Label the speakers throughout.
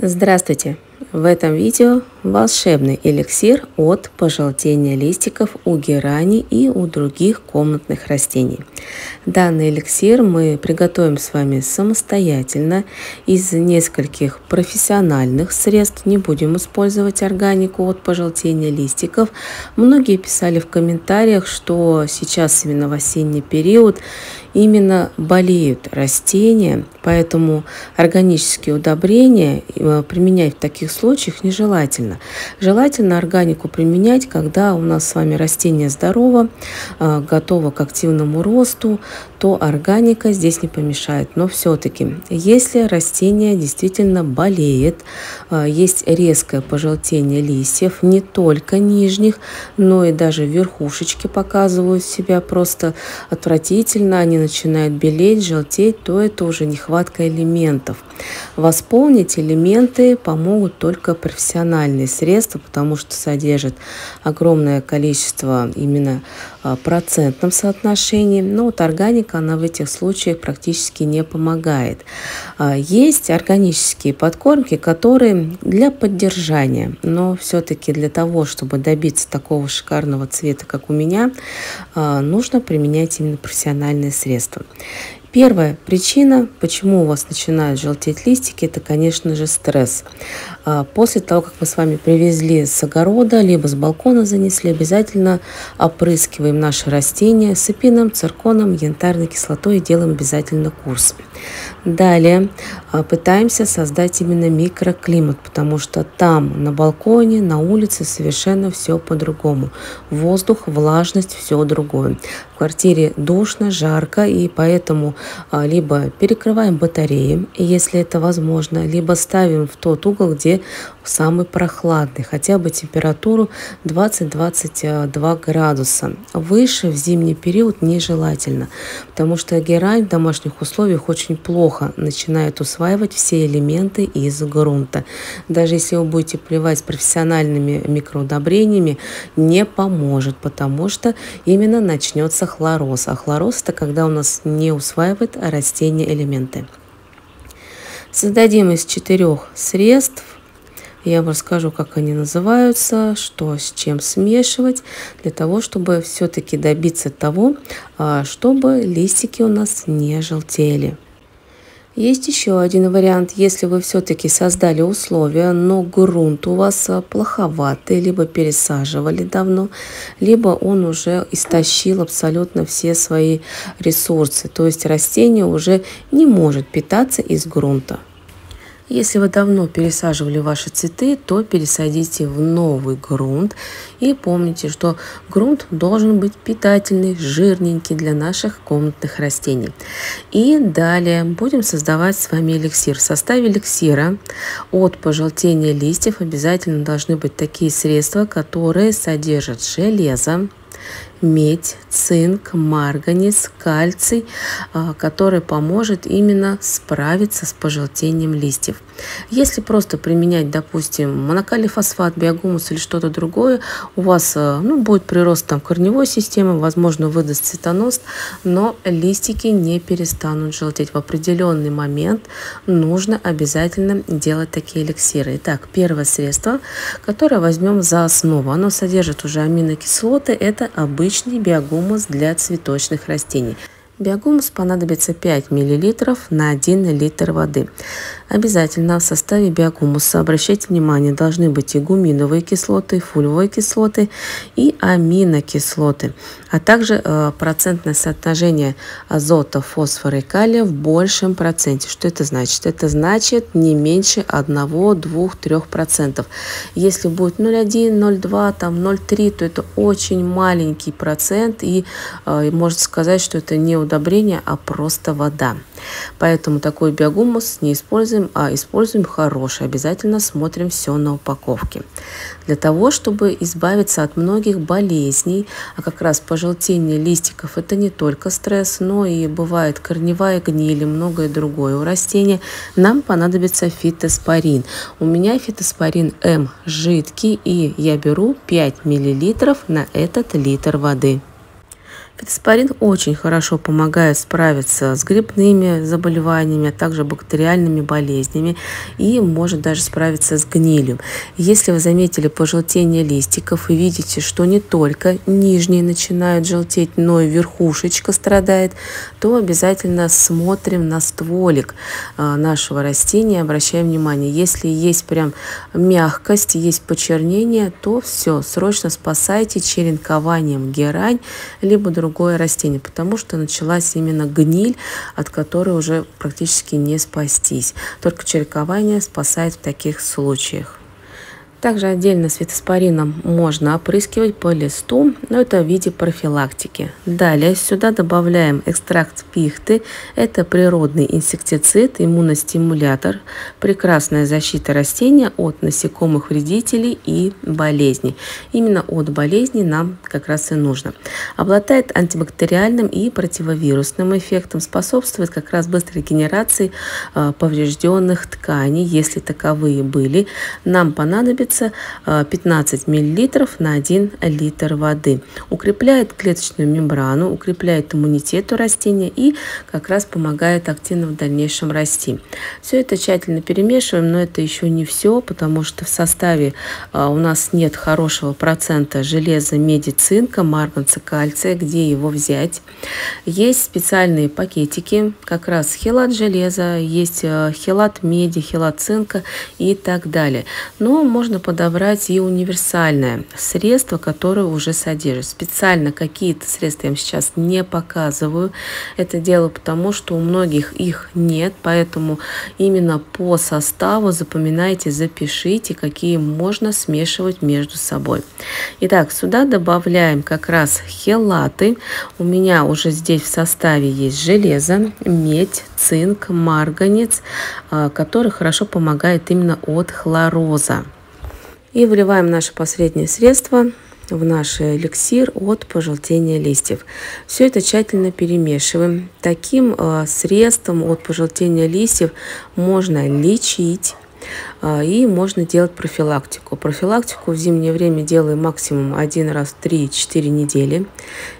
Speaker 1: Здравствуйте! В этом видео волшебный эликсир от пожелтения листиков у герани и у других комнатных растений. Данный эликсир мы приготовим с вами самостоятельно из нескольких профессиональных средств. Не будем использовать органику от пожелтения листиков. Многие писали в комментариях, что сейчас именно в осенний период именно болеют растения, поэтому органические удобрения э, применять в таких случаях нежелательно. Желательно органику применять, когда у нас с вами растение здорово, э, готово к активному росту, то органика здесь не помешает. Но все-таки, если растение действительно болеет, э, есть резкое пожелтение листьев, не только нижних, но и даже верхушечки показывают себя просто отвратительно, они начинают белеть, желтеть, то это уже нехватка элементов. Восполнить элементы помогут только профессиональные средства, потому что содержат огромное количество именно а, процентном соотношении. Но вот органика, она в этих случаях практически не помогает. А, есть органические подкормки, которые для поддержания, но все-таки для того, чтобы добиться такого шикарного цвета, как у меня, а, нужно применять именно профессиональные средства. Первая причина, почему у вас начинают желтеть листики, это, конечно же, стресс. А, после того, как мы с вами привезли с огорода, либо с балкона занесли, обязательно опрыскиваем наши растения сапином, цирконом, янтарной кислотой и делаем обязательно курс. Далее а, пытаемся создать именно микроклимат, потому что там, на балконе, на улице совершенно все по-другому. Воздух, влажность, все другое. В квартире душно, жарко, и поэтому а, либо перекрываем батареи, если это возможно, либо ставим в тот угол, где самый прохладный, хотя бы температуру 20-22 градуса. Выше в зимний период нежелательно, потому что герань в домашних условиях очень плохо начинает усваивать все элементы из грунта. Даже если вы будете плевать профессиональными микроудобрениями, не поможет, потому что именно начнется хлороз. А хлороз это когда у нас не усваивает растение элементы. Создадим из четырех средств я вам расскажу, как они называются, что с чем смешивать, для того, чтобы все-таки добиться того, а, чтобы листики у нас не желтели. Есть еще один вариант, если вы все-таки создали условия, но грунт у вас а, плоховатый, либо пересаживали давно, либо он уже истощил абсолютно все свои ресурсы, то есть растение уже не может питаться из грунта. Если вы давно пересаживали ваши цветы, то пересадите в новый грунт. И помните, что грунт должен быть питательный, жирненький для наших комнатных растений. И далее будем создавать с вами эликсир. В составе эликсира от пожелтения листьев обязательно должны быть такие средства, которые содержат железо, медь, цинк, марганец, кальций, а, который поможет именно справиться с пожелтением листьев. Если просто применять, допустим, монокалий фосфат, биогумус или что-то другое, у вас а, ну, будет прирост там корневой системы, возможно, выдаст цветонос, но листики не перестанут желтеть. В определенный момент нужно обязательно делать такие эликсиры. Итак, первое средство, которое возьмем за основу, оно содержит уже аминокислоты, это обычный биогумус для цветочных растений. Биогумус понадобится 5 мл на 1 литр воды. Обязательно в составе биогумуса, обращайте внимание, должны быть и гуминовые кислоты, фульвовые кислоты и аминокислоты, а также э, процентное соотношение азота, фосфора и калия в большем проценте. Что это значит? Это значит не меньше 1, 2, 3%. Если будет 0,1, 0,2, там 0,3, то это очень маленький процент и э, можно сказать, что это не удобрение, а просто вода. Поэтому такой биогумус не используем, а используем хороший. Обязательно смотрим все на упаковке. Для того, чтобы избавиться от многих болезней, а как раз пожелтение листиков это не только стресс, но и бывает корневая гниль и многое другое у растения, нам понадобится фитоспорин. У меня фитоспорин М жидкий и я беру 5 мл на этот литр воды. Фитоспорин очень хорошо помогает справиться с грибными заболеваниями, а также бактериальными болезнями и может даже справиться с гнилью. Если вы заметили пожелтение листиков и видите, что не только нижние начинают желтеть, но и верхушечка страдает, то обязательно смотрим на стволик а, нашего растения, обращаем внимание. Если есть прям мягкость, есть почернение, то все, срочно спасайте черенкованием герань, либо другой другое растение, потому что началась именно гниль, от которой уже практически не спастись. Только черенкование спасает в таких случаях. Также отдельно светоспорином можно опрыскивать по листу, но это в виде профилактики. Далее сюда добавляем экстракт пихты. Это природный инсектицид, иммуностимулятор, прекрасная защита растения от насекомых вредителей и болезней. Именно от болезней нам как раз и нужно. Обладает антибактериальным и противовирусным эффектом, способствует как раз быстрой генерации э, поврежденных тканей, если таковые были. Нам понадобится требуется 15 мл на 1 литр воды. Укрепляет клеточную мембрану, укрепляет иммунитет у растения и как раз помогает активно в дальнейшем расти. Все это тщательно перемешиваем, но это еще не все, потому что в составе а, у нас нет хорошего процента железа, меди, цинка, марганца, кальция, где его взять. Есть специальные пакетики, как раз хелат железа, есть а, хелат меди, хелат цинка и так далее. Но можно можно подобрать и универсальное средство, которое уже содержит. Специально какие-то средства я вам сейчас не показываю. Это дело потому, что у многих их нет, поэтому именно по составу запоминайте, запишите, какие можно смешивать между собой. Итак, сюда добавляем как раз хелаты. У меня уже здесь в составе есть железо, медь, цинк, марганец, а, который хорошо помогает именно от хлороза. И вливаем наше последнее средство в наш эликсир от пожелтения листьев. Все это тщательно перемешиваем. Таким э, средством от пожелтения листьев можно лечить и можно делать профилактику. Профилактику в зимнее время делаем максимум один раз в 3-4 недели,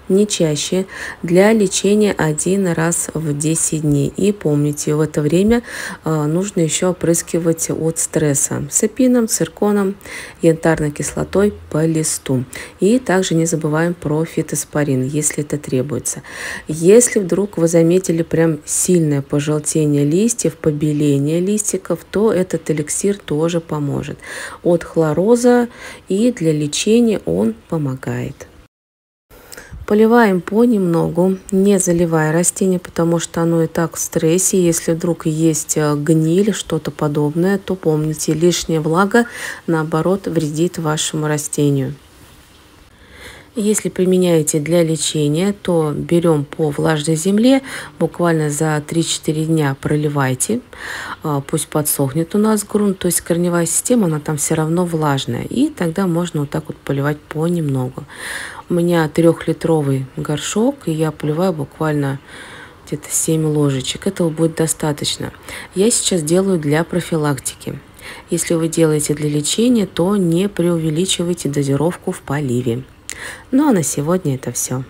Speaker 1: не чаще. Для лечения один раз в 10 дней. И помните, в это время а, нужно еще опрыскивать от стресса сапином, цирконом, янтарной кислотой по листу. И также не забываем про фитоспорин, если это требуется. Если вдруг вы заметили прям сильное пожелтение листьев, побеление листиков, то этот эликсир тоже поможет. От хлороза и для лечения он помогает. Поливаем понемногу, не заливая растение, потому что оно и так в стрессе. Если вдруг есть э, гниль, что-то подобное, то помните, лишняя влага, наоборот, вредит вашему растению. Если применяете для лечения, то берем по влажной земле, буквально за 3-4 дня проливайте, а, пусть подсохнет у нас грунт, то есть корневая система, она там все равно влажная, и тогда можно вот так вот поливать понемногу. У меня трехлитровый горшок, и я поливаю буквально где-то 7 ложечек. Этого будет достаточно. Я сейчас делаю для профилактики. Если вы делаете для лечения, то не преувеличивайте дозировку в поливе. Ну а на сегодня это все.